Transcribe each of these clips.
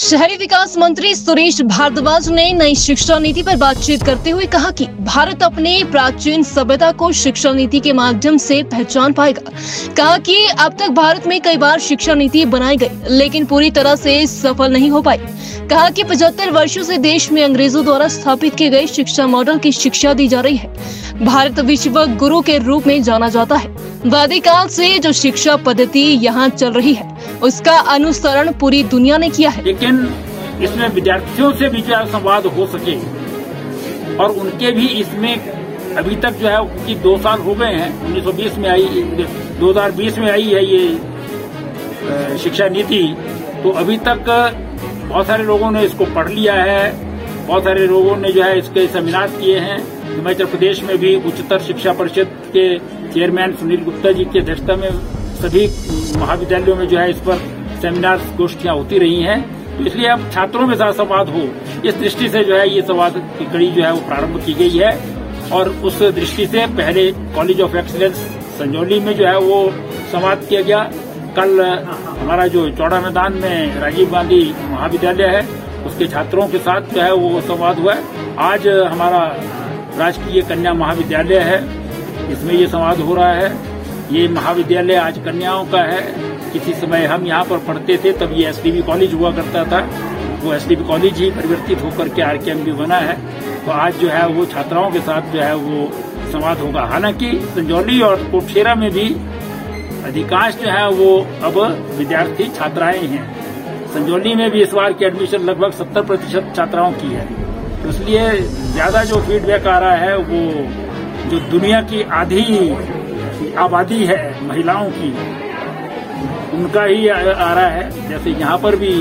शहरी विकास मंत्री सुरेश भारद्वाज ने नई शिक्षा नीति पर बातचीत करते हुए कहा कि भारत अपने प्राचीन सभ्यता को शिक्षा नीति के माध्यम से पहचान पाएगा। कहा कि अब तक भारत में कई बार शिक्षा नीति बनाई गई, लेकिन पूरी तरह से सफल नहीं हो पाई। कहा कि 75 वर्षों से देश में अंग्रेज़ों द्वारा स्थापित किए गए शिक्षा मॉडल की शिक्षा दी जा रही है। भारत विश्व गुरु के रूप में जाना जाता है। वैदिक काल से जो शिक्षा पद्धति यहाँ चल रही है उसका अनुसरण पूरी दुनिया ने किया है। लेकिन इसमें विद्यार्थियों से भी जो है संवाद हो सके और उनके भी इसमें अभी तक जो है कि दो साल हो गए हैं। 1920 में आई 2020 में आई है ये शिक्षा नीति। तो अभी तक बहुत सारे लोगों ने इसको पढ़ लिया है। बहुत सारे लोगों ने जो है इसके सेमिनार किए हैं। हिमाचल प्रदेश में भी उच्चतर शिक्षा परिषद के चेयरमैन सुनील गुप्ता जी की अध्यक्षता में सभी महाविद्यालयों में जो है इस पर सेमिनार गोष्ठियाँ होती रही हैं। तो इसलिए अब छात्रों के साथ संवाद हो। इस दृष्टि से जो है ये संवाद की कड़ी जो है वो प्रारंभ की गई है। और उस दृष्टि से पहले कॉलेज ऑफ़ एक्सीलेंस संजौली में जो है वो संवाद किया गया। कल हमारा जो चौड़ा मैदान में राजीव गांधी महाविद्यालय है, उसके छात्रों के साथ जो है वो संवाद हुआ। है आज हमारा राजकीय कन्या महाविद्यालय है, इसमें ये संवाद हो रहा है। ये महाविद्यालय आज कन्याओं का है। किसी समय हम यहाँ पर पढ़ते थे, तब ये एसडीबी कॉलेज हुआ करता था। वो एसडीबी कॉलेज ही परिवर्तित होकर के आरकेएम भी बना है। तो आज जो है वो छात्राओं के साथ जो है वो संवाद होगा। हालाँकि संजौली और कोटखेरा में भी अधिकांश जो है वो अब विद्यार्थी छात्राएँ हैं। संजौली में भी इस बार की एडमिशन लगभग सत्तर प्रतिशत छात्राओं की है। तो इसलिए ज़्यादा जो फीडबैक आ रहा है वो जो दुनिया की आधी आबादी है महिलाओं की उनका ही आ, आ रहा है। जैसे यहाँ पर भी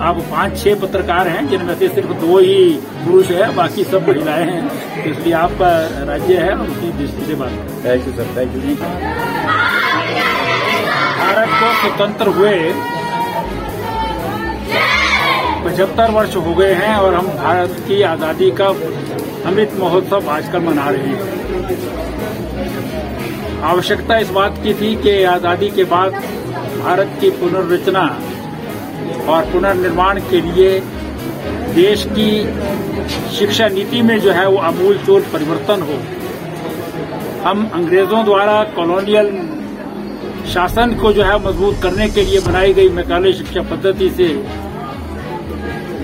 आप पाँच छह पत्रकार हैं जिनमें से सिर्फ़ दो ही पुरुष है बाकी सब महिलाएँ हैं। तो इसलिए आपका राज्य है और उसी दृष्टि से बात thank you sir thank you Bharat को स्वतंत्र हुए पचहत्तर वर्ष हो गए हैं और हम भारत की आज़ादी का अमृत महोत्सव आजकल मना रहे हैं। आवश्यकता इस बात की थी कि आज़ादी के बाद भारत की पुनर्रचना और पुनर्निर्माण के लिए देश की शिक्षा नीति में जो है वो आमूल चूल परिवर्तन हो। हम अंग्रेज़ों द्वारा कॉलोनियल शासन को जो है मज़बूत करने के लिए बनाई गई मैकाले शिक्षा पद्धति से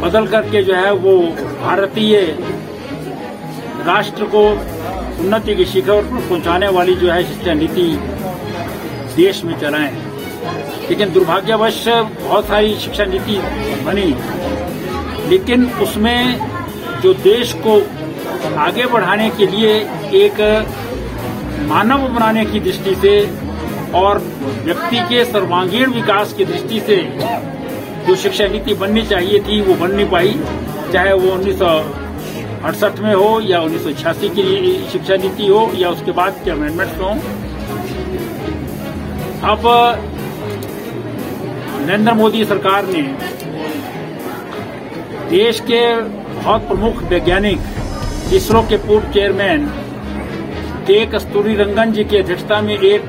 बदल करके जो है वो भारतीय राष्ट्र को उन्नति की शिखर पर पहुँचाने वाली जो है शिक्षा नीति देश में चलाएँ। लेकिन दुर्भाग्यवश बहुत सारी शिक्षा नीति बनी। लेकिन उसमें जो देश को आगे बढ़ाने के लिए एक मानव बनाने की दृष्टि से और व्यक्ति के सर्वांगीण विकास की दृष्टि से जो शिक्षा नीति बननी चाहिए थी, वो बन नहीं पाई। चाहे वो उन्नीस सौ अड़सठ में हो या उन्नीस की शिक्षा नीति हो या उसके बाद के अमेंडमेंट्स हो। अब, नरेंद्र मोदी सरकार ने देश के बहुत प्रमुख वैज्ञानिक, इसरो के पूर्व चेयरमैन के कस्तूरी रंगन जी की अध्यक्षता में एक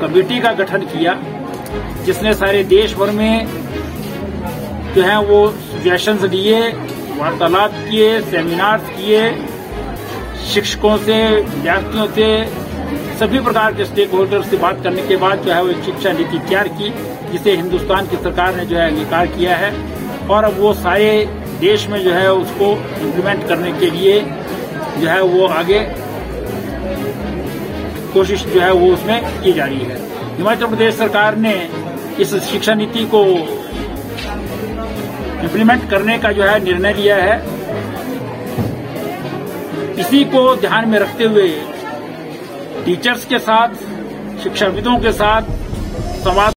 कमेटी का गठन किया, जिसने सारे देश भर में जो है वो सजेशंस लिए वार्तालाप किए सेमिनार्स किए, शिक्षकों से, विद्यार्थियों से, सभी प्रकार के स्टेक होल्डर से बात करने के बाद जो है वो शिक्षा नीति तैयार की, जिसे हिंदुस्तान की सरकार ने जो है अंगीकार किया है। और अब वो सारे देश में जो है उसको इम्प्लीमेंट करने के लिए जो है वो आगे कोशिश जो है वो उसमें की जा रही है। हिमाचल प्रदेश सरकार ने इस शिक्षा नीति को इम्प्लीमेंट करने का जो है निर्णय लिया है। इसी को ध्यान में रखते हुए टीचर्स के साथ, शिक्षाविदों के साथ संवाद